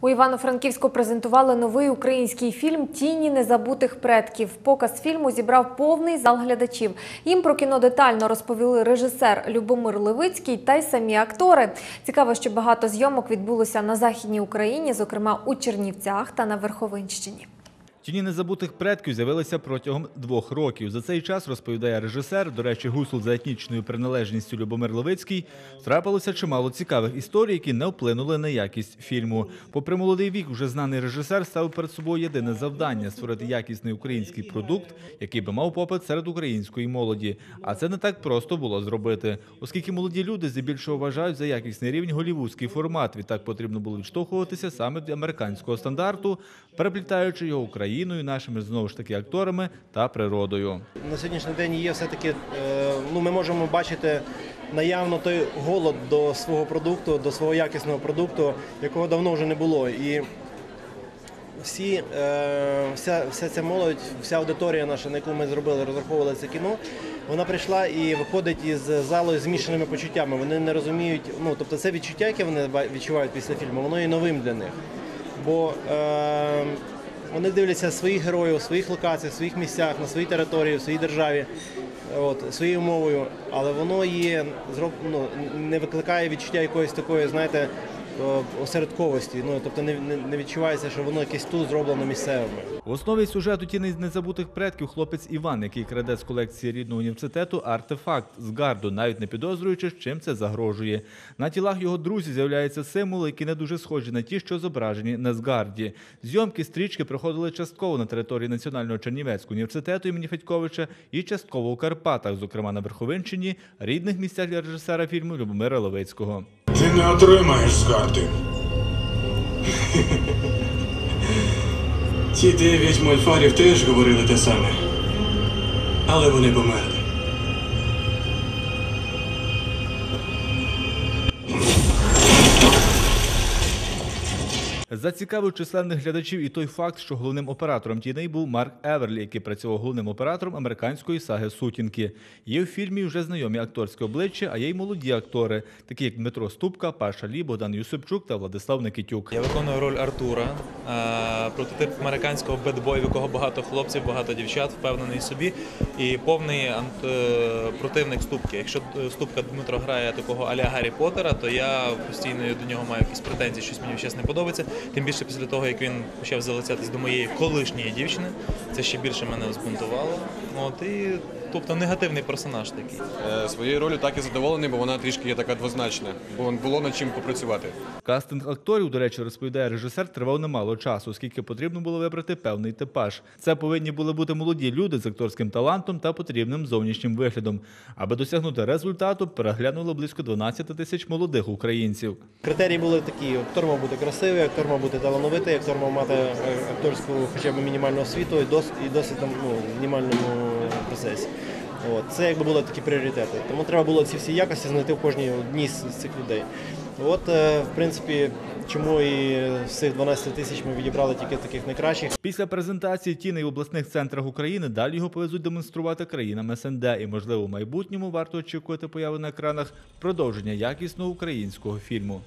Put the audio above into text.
У Івано-Франківську презентували новий український фільм Тіні незабутих предків. Показ фільму зібрав повний зал глядачів. Їм про кіно детально розповіли режисер Любомир Левицький та й самі актори. Цікаво, що багато зйомок відбулося на західній Україні, зокрема у Чернівцях та на Верховинщині. Тіні незабутих предків з'явилися протягом двох років. За цей час розповідає режисер. До речі, гусул за етнічною приналежністю Любомир Левицький. Трапилося чимало цікавих історій, які не вплинули на якість фільму. Попри молодий вік, вже знаний режисер ставив перед собою єдине завдання створити якісний український продукт, який би мав попит серед української молоді. А це не так просто було зробити, оскільки молоді люди здебільшого вважають за якісний рівень голівудський формат. Відтак потрібно було відштовхуватися саме від американського стандарту, переплітаючи його Україною, нашими знову ж таки акторами та природою. На сьогоднішній день є все-таки, е, ну ми можемо бачити наявно той голод до свого продукту, до свого якісного продукту, якого давно вже не було. І всі, е, вся, вся ця молодь, вся аудиторія наша, на яку ми зробили, розраховували це кіно, вона прийшла і виходить із залу з змішаними почуттями. Вони не розуміють, ну тобто це відчуття, яке вони відчувають після фільму, воно є новим для них. Бо е, вони дивляться своїх героїв, своїх локаціях, своїх місцях, на своїй території, в своїй державі, от, своєю мовою, але воно є ну, не викликає відчуття якоїсь такої, знаєте, осередковості. Ну, тобто не, не, відчувається, що воно якесь тут зроблено місцевими. В основі сюжету тіни з незабутих предків хлопець Іван, який краде з колекції рідного університету артефакт з гарду, навіть не підозрюючи, чим це загрожує. На тілах його друзів з'являються символи, які не дуже схожі на ті, що зображені на згарді. Зйомки стрічки проходили частково на території Національного Чернівецького університету імені Федьковича і частково у Карпатах, зокрема на Верховинщині, рідних місцях для режисера фільму Любомира Левицького. Ти не отримаєш згарди. Ті дев'ять мольфарів теж говорили те саме. Але вони померли. Зацікавив численних глядачів і той факт, що головним оператором тіней був Марк Еверлі, який працював головним оператором американської саги Сутінки. Є в фільмі вже знайомі акторські обличчя, а є й молоді актори, такі як Дмитро Ступка, Паша Лі, Богдан Юсипчук та Владислав Никитюк. Я виконую роль Артура, е, прототип американського бедбою, в якого багато хлопців, багато дівчат, впевнений собі, і повний е, противник Ступки. Якщо е, Ступка Дмитро грає такого аля Гаррі Поттера, то я постійно до нього маю якісь претензії, щось мені щось не подобається. Тим більше після того, як він почав залицятись до моєї колишньої дівчини, це ще більше мене збунтувало. От і тобто негативний персонаж такий. Е, Своєю ролью так і задоволений, бо вона трішки є така двозначна, бо було над чим попрацювати. Кастинг акторів, до речі, розповідає режисер, тривав немало часу, оскільки потрібно було вибрати певний типаж. Це повинні були бути молоді люди з акторським талантом та потрібним зовнішнім виглядом. Аби досягнути результату, переглянуло близько 12 тисяч молодих українців. Критерії були такі: актор мав бути красивий, актор мав бути талановитий, актор мав мати е, акторську хоча б мінімальну освіту і досвід, і досвід там, ну, мінімальному процесі. От. Це якби були такі пріоритети. Тому треба було ці всі якості знайти в кожній одній з з цих людей. От, е, в принципі, чому і з цих 12 тисяч ми відібрали тільки таких найкращих. Після презентації тіни в обласних центрах України далі його повезуть демонструвати країнам СНД, і можливо в майбутньому варто очікувати появи на екранах продовження якісного українського фільму.